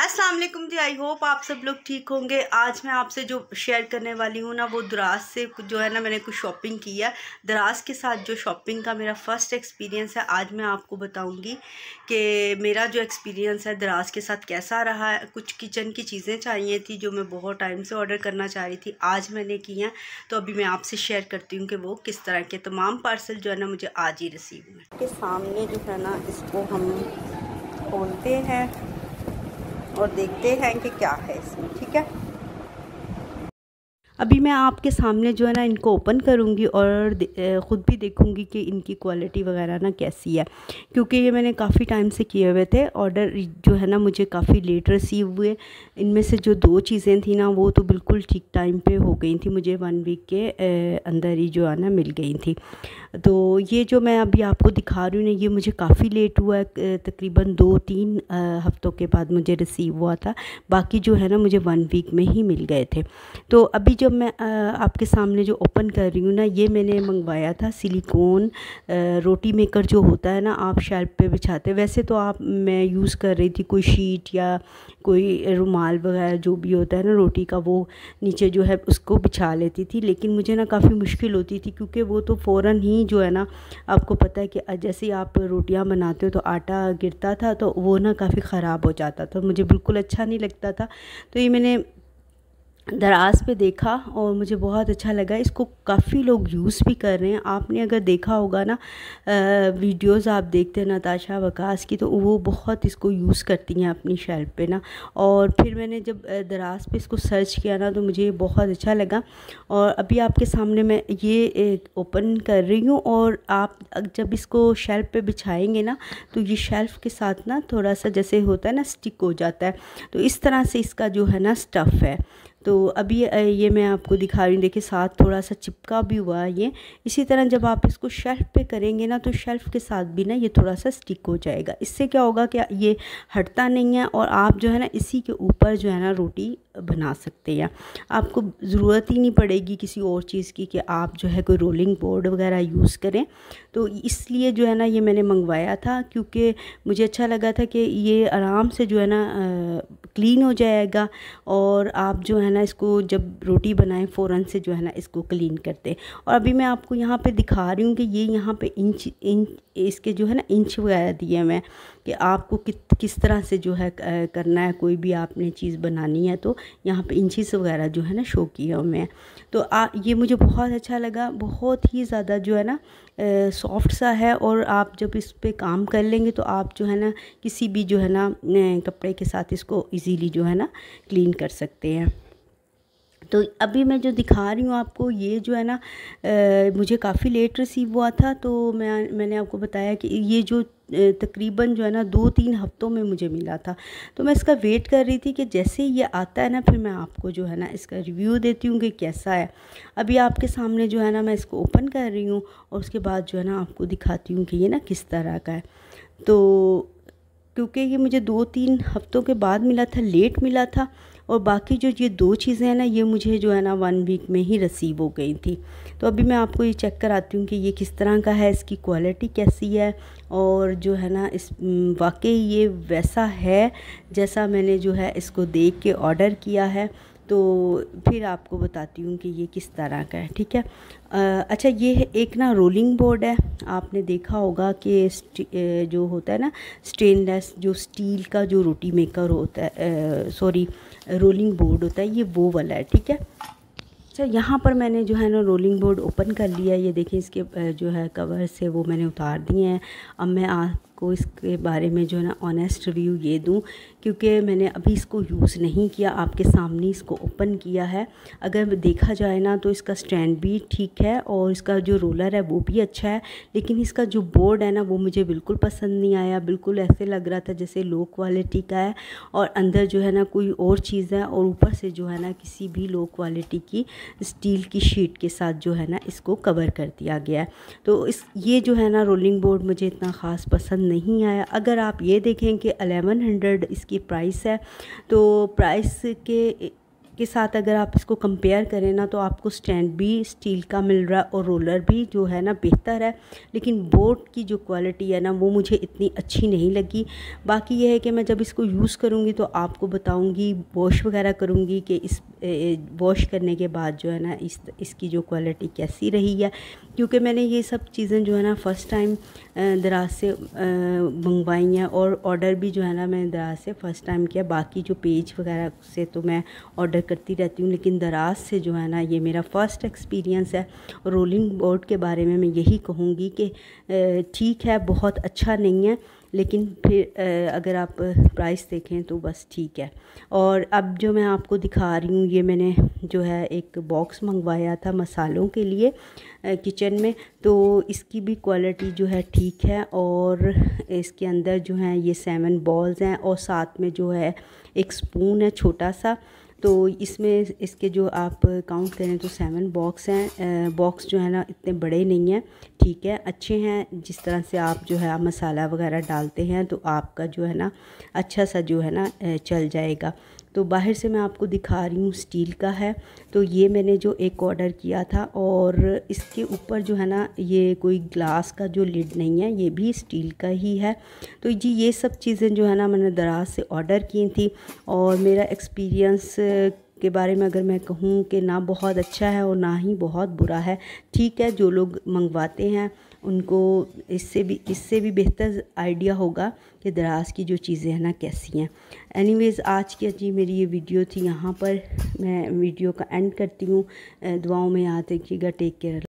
अस्सलाम वालेकुम जी I hope आप सब लोग ठीक होंगे। आज मैं आपसे जो शेयर करने वाली हूँ ना, वो दराज से जो है ना, मैंने कुछ शॉपिंग की है। दराज के साथ जो शॉपिंग का मेरा फ़र्स्ट एक्सपीरियंस है, आज मैं आपको बताऊँगी कि मेरा जो एक्सपीरियंस है, दराज के साथ कैसा रहा है। कुछ किचन की चीज़ें चाहिए थी, जो मैं बहुत टाइम से ऑर्डर करना चाह रही थी, आज मैंने की हैं। तो अभी मैं आपसे शेयर करती हूँ कि वो किस तरह के तमाम पार्सल जो है ना, मुझे आज ही रिसीव हुए। के सामने जो है ना, इसको हम खोलते हैं। और देखते हैं कि क्या है इसमें ठीक है? अभी मैं आपके सामने जो है ना इनको ओपन करूँगी और ख़ुद भी देखूँगी कि इनकी क्वालिटी वगैरह ना कैसी है। क्योंकि ये मैंने काफ़ी टाइम से किए हुए थे ऑर्डर जो है ना मुझे काफ़ी लेट रिसीव हुए। इनमें से जो दो चीज़ें थी ना, वो तो बिल्कुल ठीक टाइम पे हो गई थी मुझे वन वीक के अंदर ही जो है ना मिल गई थी। तो ये जो मैं अभी आपको दिखा रही हूँ ना, ये मुझे काफ़ी लेट हुआ है तकरीबन दो तीन हफ़्तों के बाद मुझे रिसीव हुआ था। बाकी जो है ना मुझे वन वीक में ही मिल गए थे। तो अभी जब मैं आपके सामने जो ओपन कर रही हूँ ना, ये मैंने मंगवाया था सिलिकॉन रोटी मेकर जो होता है ना, आप शेल्फ पे बिछाते वैसे तो आप, मैं यूज़ कर रही थी कोई शीट या कोई रुमाल वगैरह जो भी होता है ना रोटी का, वो नीचे जो है उसको बिछा लेती थी। लेकिन मुझे ना काफ़ी मुश्किल होती थी क्योंकि वो तो फ़ौर ही जो है ना, आपको पता है कि जैसे ही आप रोटियाँ बनाते हो तो आटा गिरता था तो वो ना काफ़ी ख़राब हो जाता था। मुझे बिल्कुल अच्छा नहीं लगता था। तो ये मैंने दराज पे देखा और मुझे बहुत अच्छा लगा। इसको काफ़ी लोग यूज़ भी कर रहे हैं। आपने अगर देखा होगा ना वीडियोस आप देखते हैं नताशा वकास की तो वो बहुत इसको यूज़ करती हैं अपनी शेल्फ पे ना। और फिर मैंने जब दराज पे इसको सर्च किया ना तो मुझे बहुत अच्छा लगा। और अभी आपके सामने मैं ये ओपन कर रही हूँ और आप जब इसको शेल्फ पर बिछाएँगे ना तो ये शेल्फ़ के साथ ना थोड़ा सा जैसे होता है ना स्टिक हो जाता है। तो इस तरह से इसका जो है ना स्टफ़ है। तो अभी ये मैं आपको दिखा रही हूँ। देखिए, साथ थोड़ा सा चिपका भी हुआ है ये। इसी तरह जब आप इसको शेल्फ़ पे करेंगे ना तो शेल्फ़ के साथ भी ना ये थोड़ा सा स्टिक हो जाएगा। इससे क्या होगा कि ये हटता नहीं है और आप जो है ना, इसी के ऊपर जो है ना, रोटी बना सकते हैं। आपको ज़रूरत ही नहीं पड़ेगी किसी और चीज़ की कि आप जो है कोई रोलिंग बोर्ड वगैरह यूज़ करें। तो इसलिए जो है ना, ये मैंने मंगवाया था क्योंकि मुझे अच्छा लगा था कि ये आराम से जो है ना क्लीन हो जाएगा और आप जो है ना इसको जब रोटी बनाएँ फ़ौरन से जो है ना इसको क्लीन करते और अभी मैं आपको यहाँ पे दिखा रही हूँ कि ये यहाँ पे इंच इंच इसके जो है ना इंच वगैरह दिए मैं कि आपको कि, किस तरह से जो है करना है कोई भी आपने चीज़ बनानी है तो यहाँ पे इंचज़ वगैरह जो है ना शो किया हुए तो आ, ये मुझे बहुत अच्छा लगा बहुत ही ज़्यादा जो है ना सॉफ्ट सा है और आप जब इस पर काम कर लेंगे तो आप जो है ना किसी भी जो है ना कपड़े के साथ इसको इजीली जो है ना क्लीन कर सकते हैं। तो अभी मैं जो दिखा रही हूँ आपको ये जो है ना आ, मुझे काफ़ी लेट रिसीव हुआ था तो मैं मैंने आपको बताया कि ये जो तकरीबन जो है ना दो तीन हफ्तों में मुझे मिला था। तो मैं इसका वेट कर रही थी कि जैसे ही ये आता है ना फिर मैं आपको जो है ना इसका रिव्यू देती हूँ कि कैसा है। अभी आपके सामने जो है ना मैं इसको ओपन कर रही हूँ और उसके बाद जो है ना आपको दिखाती हूँ कि ये ना किस तरह का है। तो क्योंकि ये मुझे दो तीन हफ्तों के बाद मिला था लेट मिला था और बाकी जो ये दो चीज़ें हैं ना, ये मुझे जो है ना वन वीक में ही रसीव हो गई थी। तो अभी मैं आपको ये चेक कराती हूँ कि ये किस तरह का है, इसकी क्वालिटी कैसी है और जो है ना इस वाकई ये वैसा है जैसा मैंने जो है इसको देख के ऑर्डर किया है। तो फिर आपको बताती हूँ कि ये किस तरह का है ठीक है? आ, अच्छा ये है एक ना रोलिंग बोर्ड है। आपने देखा होगा कि जो होता है ना स्टेनलेस जो स्टील का जो रोटी मेकर होता है सॉरी रोलिंग बोर्ड होता है ये वो वाला है ठीक है? अच्छा यहाँ पर मैंने जो है ना रोलिंग बोर्ड ओपन कर लिया ये देखें इसके जो है कवर से वो मैंने उतार दिए हैं। अब मैं आपको इसके बारे में जो है ना ऑनेस्ट रिव्यू ये दूँ, क्योंकि मैंने अभी इसको यूज़ नहीं किया, आपके सामने इसको ओपन किया है। अगर देखा जाए ना तो इसका स्टैंड भी ठीक है और इसका जो रोलर है वो भी अच्छा है, लेकिन इसका जो बोर्ड है ना, वो मुझे बिल्कुल पसंद नहीं आया। बिल्कुल ऐसे लग रहा था जैसे लो क्वालिटी का है और अंदर जो है ना कोई और चीज़ है और ऊपर से जो है ना किसी भी लो क्वालिटी की स्टील की शीट के साथ जो है ना इसको कवर कर दिया गया है। तो इस, ये जो है ना रोलिंग बोर्ड मुझे इतना ख़ास पसंद नहीं आया। अगर आप ये देखें कि अलेवन हंड्रेड इसकी प्राइस है तो प्राइस के के साथ अगर आप इसको कंपेयर करें ना तो आपको स्टैंड भी स्टील का मिल रहा है और रोलर भी जो है ना बेहतर है। लेकिन बोट की जो क्वालिटी है ना, वो मुझे इतनी अच्छी नहीं लगी। बाकी ये है कि मैं जब इसको यूज़ करूँगी तो आपको बताऊँगी वॉश वगैरह करूँगी कि इस वॉश करने के बाद जो है ना, इस, इसकी जो क्वालिटी कैसी रही है। क्योंकि मैंने ये सब चीज़ें जो है ना फ़र्स्ट टाइम दराज से मंगवाई हैं और ऑर्डर भी जो है ना, मैंने दराज से फ़र्स्ट टाइम किया। बाकी जो पेज वगैरह से तो मैं ऑर्डर करती रहती हूँ, लेकिन दराज से जो है ना, ये मेरा फ़र्स्ट एक्सपीरियंस है। रोलिंग बोर्ड के बारे में मैं यही कहूँगी कि ठीक है, बहुत अच्छा नहीं है, लेकिन फिर अगर आप प्राइस देखें तो बस ठीक है। और अब जो मैं आपको दिखा रही हूँ, ये मैंने जो है एक बॉक्स मंगवाया था मसालों के लिए किचन में तो इसकी भी क्वालिटी जो है ठीक है और इसके अंदर जो है ये सेवन बॉल्स हैं और साथ में जो है एक स्पून है छोटा सा तो इसमें इसके जो आप काउंट करें तो सेवन बॉक्स हैं बॉक्स जो है ना इतने बड़े नहीं हैं, ठीक है, अच्छे हैं, जिस तरह से आप जो है मसाला वगैरह डालते हैं तो आपका जो है ना अच्छा सा जो है ना चल जाएगा। तो बाहर से मैं आपको दिखा रही हूँ स्टील का है। तो ये मैंने जो एक ऑर्डर किया था और इसके ऊपर जो है ना, ये कोई ग्लास का जो लिड नहीं है, ये भी स्टील का ही है। तो जी, ये सब चीज़ें जो है ना, मैंने दराज से ऑर्डर की थी और मेरा एक्सपीरियंस के बारे में अगर मैं कहूँ कि ना बहुत अच्छा है और ना ही बहुत बुरा है। ठीक है, जो लोग मंगवाते हैं उनको इससे भी इससे भी बेहतर आइडिया होगा कि दराज की जो चीज़ें हैं ना कैसी हैं। एनीवेज़ आज की अच्छी मेरी ये वीडियो थी यहाँ पर। मैं वीडियो का एंड करती हूँ। दुआओं में याद रखिएगा। Take care